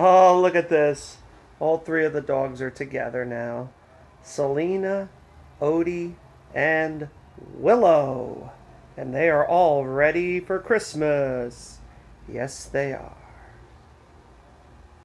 Oh, look at this. All three of the dogs are together now. Selena, Odie, and Willow. And they are all ready for Christmas. Yes, they are.